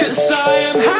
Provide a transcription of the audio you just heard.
Cause I am happy